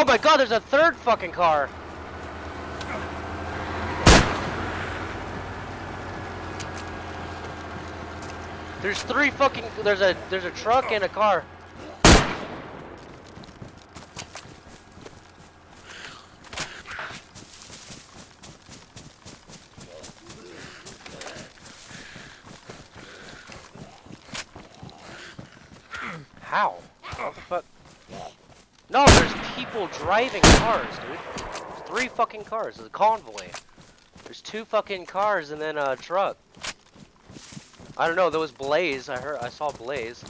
Oh my god, there's a third fucking car. There's three fucking there's a there's a truck and a car. How? What fuck? No, there's people driving cars, dude. There's three fucking cars. There's a convoy. There's two fucking cars and then a truck. I don't know. There was Blaze. I heard. I saw Blaze.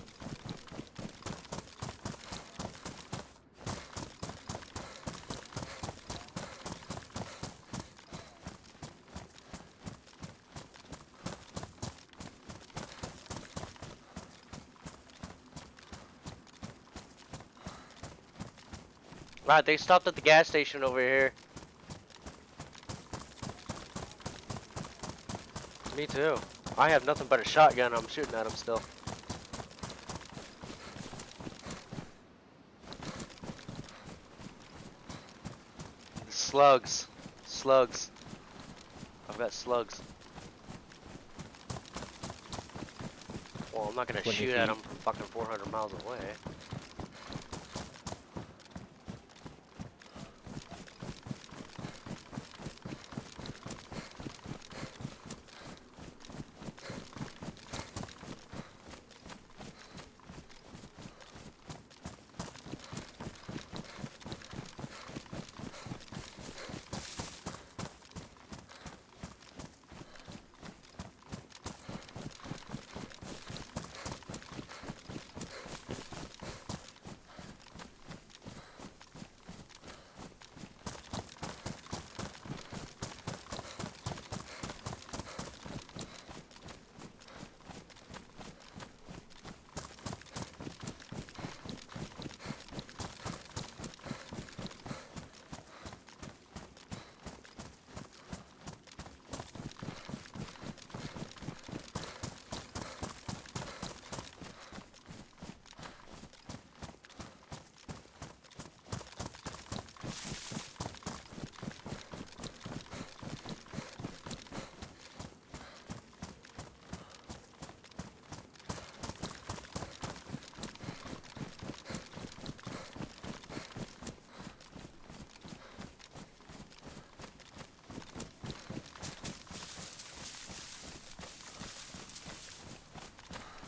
Right, they stopped at the gas station over here. Me too. I have nothing but a shotgun. I'm shooting at them still. Slugs. Slugs. I've got slugs. Well, I'm not gonna 20 shoot at them from fucking 400 miles away.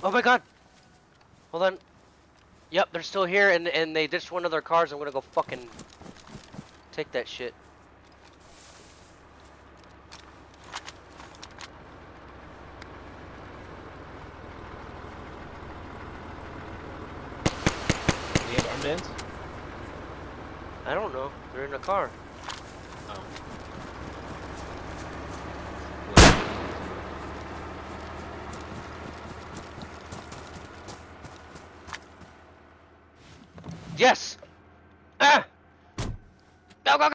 Oh my god! Hold on. Yep, they're still here and and they ditched one of their cars. I'm gonna go fucking take that shit. Do you have armbands? I don't know. They're in a car. Oh. Yes!